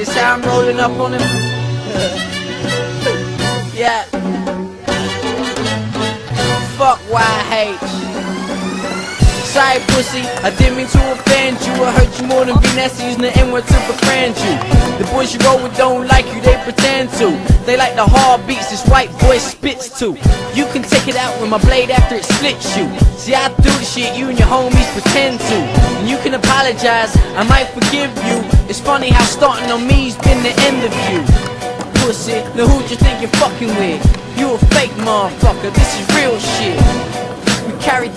This how I'm rolling up on him. yeah. Fuck YH. Sorry, pussy, I didn't mean to offend you. I hurt you more than be nasty using the N-word to befriend you. The boys you roll with don't like you, they pretend to. They like the hard beats this white boy spits to. You can take it out with my blade after it splits you. See, I do the shit you and your homies pretend to. And you can apologize, I might forgive you. It's funny how starting on me's been the end of you. Pussy, now who you think you're fucking with? You a fake motherfucker, this is real shit. We carry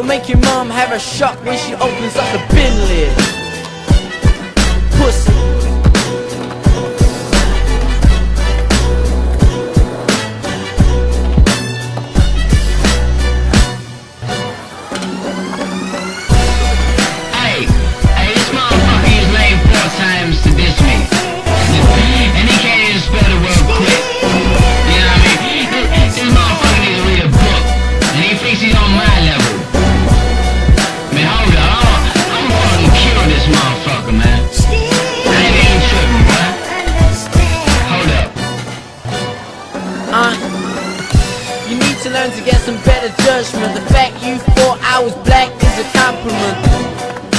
Don't make your mom have a shock when she opens up the bin lid. Learn to get some better judgment. The fact you thought I was black is a compliment.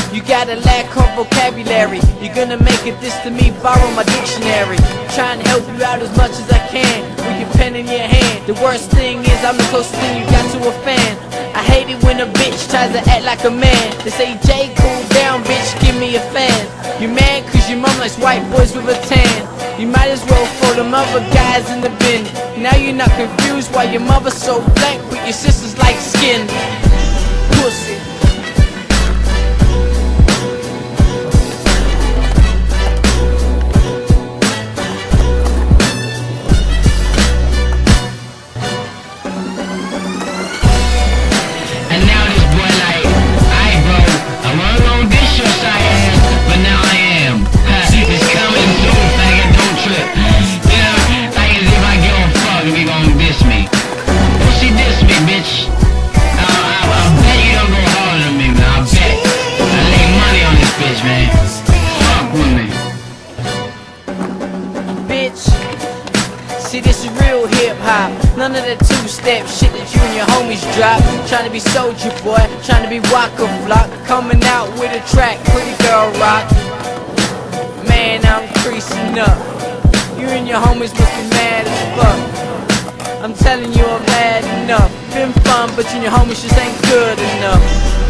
You got a lack of vocabulary. You're gonna make a diss to me, borrow my dictionary. Trying to help you out as much as I can with your pen in your hand. The worst thing is I'm the closest thing you got to a fan. I hate it when a bitch tries to act like a man. They say, Jay, cool down, bitch, give me a fan. You mad cause your mom likes white boys with a tan. You might as well throw them other guys in the bin. Now you're not confused why your mother's so blank, but your sister's like skin. Pussy. Bitch. See, this is real hip hop. None of that two step shit that you and your homies drop. Trying to be Soulja Boy, trying to be Waka Flock. Coming out with a track, pretty girl rock. Man, I'm creasing up. You and your homies looking mad as fuck. I'm telling you, I'm mad enough. Been fun, but you and your homies just ain't good enough.